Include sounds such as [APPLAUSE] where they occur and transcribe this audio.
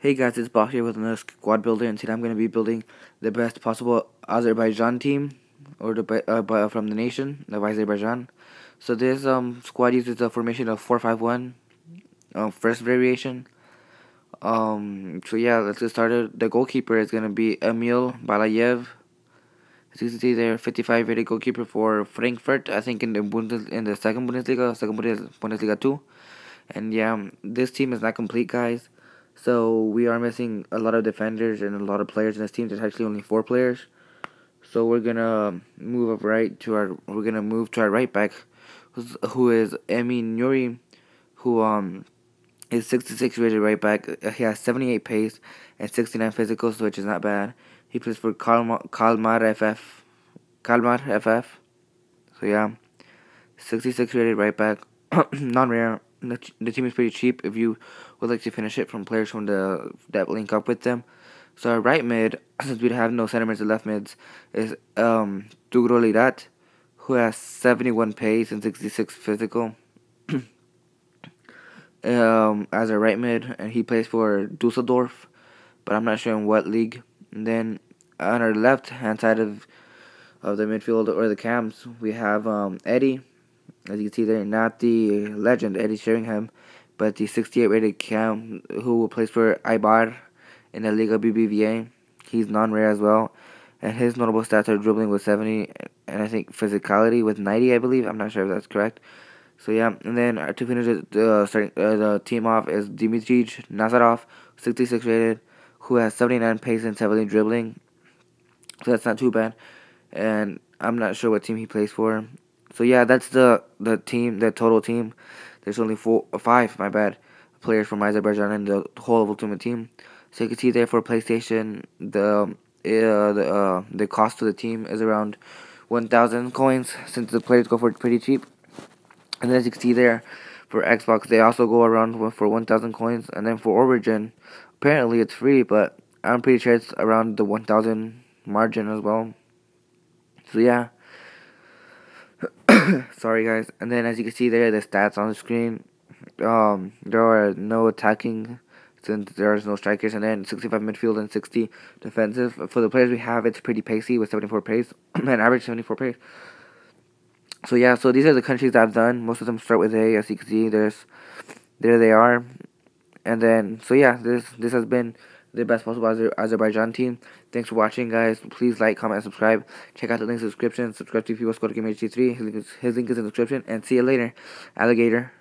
Hey guys, it's Bob here with another squad builder, and today I'm going to be building the best possible Azerbaijan team, or the uh, from the nation of Azerbaijan. So this um squad uses a formation of 4-5-1, um, first variation. Um, so yeah, let's get started. The goalkeeper is going to be Emil Balayev. As you can see there, 55 rated goalkeeper for Frankfurt, I think in the Bundes in the second Bundesliga, second Bundesliga 2. And yeah, this team is not complete, guys. So we are missing a lot of defenders and a lot of players in this team. There's actually only four players. So we're gonna move up right to our. We're gonna move to our right back, who's, who is Emin Nuri, who um is 66 rated right back. He has 78 pace and 69 physicals, which is not bad. He plays for Kalmar, Kalmar FF. Kalmar FF. So yeah, 66 rated right back, [COUGHS] non rare the, the team is pretty cheap if you would like to finish it from players from the that link up with them. So our right mid, [CLEARS THROAT] since we have no center mids or left mids, is um Dugro Lirat, who has 71 pace and 66 physical. [CLEARS THROAT] um, as a right mid, and he plays for Dusseldorf, but I'm not sure in what league. And then on our left hand side of of the midfield or the cams, we have um, Eddie, as you can see there, not the legend Eddie Sheringham, but the 68 rated cam who will play for Eibar in the Liga BBVA. He's non-rare as well, and his notable stats are dribbling with 70, and I think physicality with 90, I believe. I'm not sure if that's correct. So yeah, and then to finish the uh, starting uh, the team off is Dmitry Nazarov, 66 rated, who has 79 pace and 70 dribbling. So that's not too bad, and I'm not sure what team he plays for. So yeah, that's the the team, the total team. There's only four, five, my bad, players from Azerbaijan in the whole of Ultimate Team. So you can see there for PlayStation, the uh, the uh, the cost of the team is around 1,000 coins, since the players go for pretty cheap. And then as you can see there, for Xbox, they also go around for 1,000 coins. And then for Origin, apparently it's free, but I'm pretty sure it's around the 1,000 margin as well. So yeah. [COUGHS] Sorry, guys. And then, as you can see there, the stats on the screen. Um, there are no attacking since there's no strikers, and then 65 midfield and 60 defensive. For the players we have, it's pretty pacey with 74 pace [COUGHS] and average 74 pace. So yeah, so these are the countries I've done. Most of them start with A, as you can see. There's, there they are, and then so yeah, this this has been the best possible Azer Azerbaijan team. Thanks for watching, guys. Please like, comment, and subscribe. Check out the link in the description. Subscribe to People Squad Game HD3. His link, is, his link is in the description. And see you later, alligator.